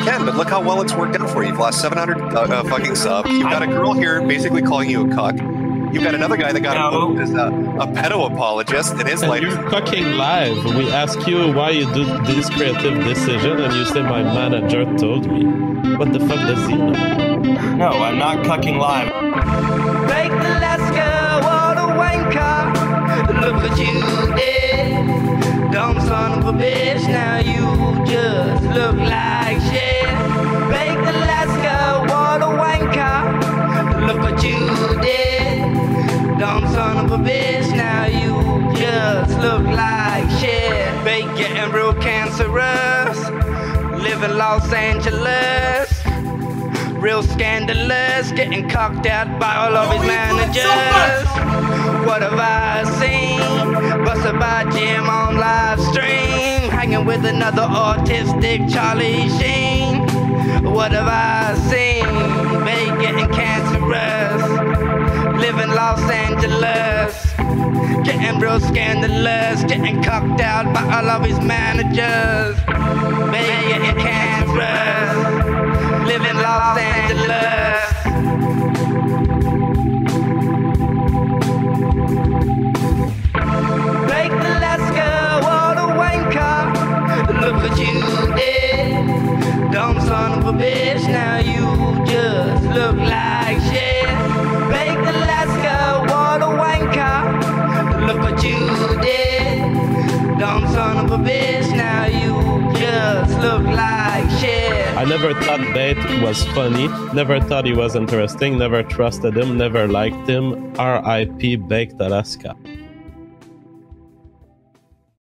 you can, but look how well it's worked out for you. You've lost 700 uh, uh, fucking subs. You've got a girl here basically calling you a cuck. You've got another guy that got No. a, as a, a pedo apologist in his And life. you're fucking live. We ask you why you do this creative decision, and you say my manager told me. What the fuck does he know? No, I'm not cucking live. Fake Alaska, what a wanker. Look what you did. Dumb son of a bitch, now you just look like shit. You. Dumb son of a bitch, now you just look like shit. Fake getting real cancerous. Live in Los Angeles. Real scandalous, getting cocked out by all of his managers. What have I seen? Busted by Jim on live stream, hanging with another autistic Charlie Sheen. What have I seen? Angeles. Getting real scandalous, getting cocked out by all of his managers. They getting cancerous live in Los Angeles. Fake Alaska, what a wanker. Look what you did. Dumb son of a bitch, now you just look like shit. Fake Alaska, Dumb son of a bitch, now you just look like shit. I never thought Bait was funny, never thought he was interesting, never trusted him, never liked him. R.I.P. Baked Alaska.